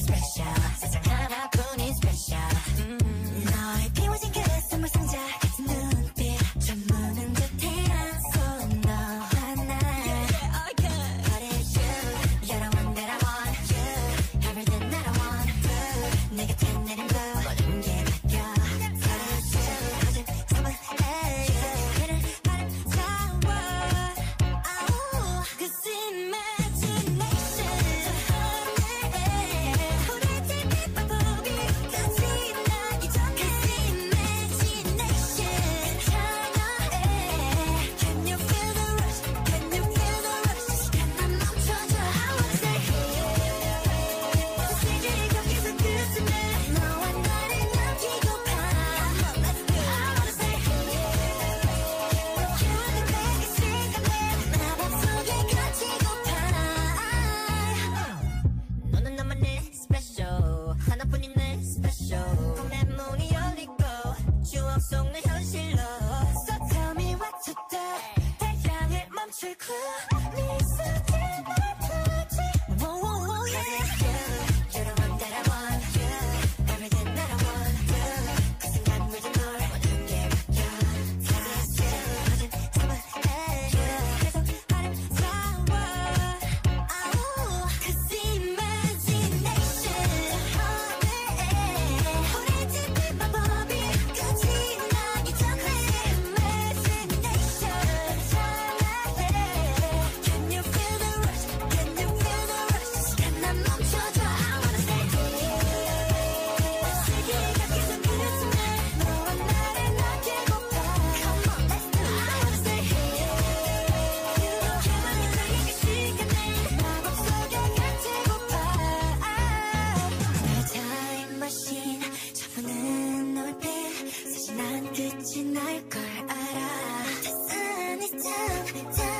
special. 속내 현실로 So tell me what to do 태양을 멈추고 난 끝이 날 걸 알아 It's anytime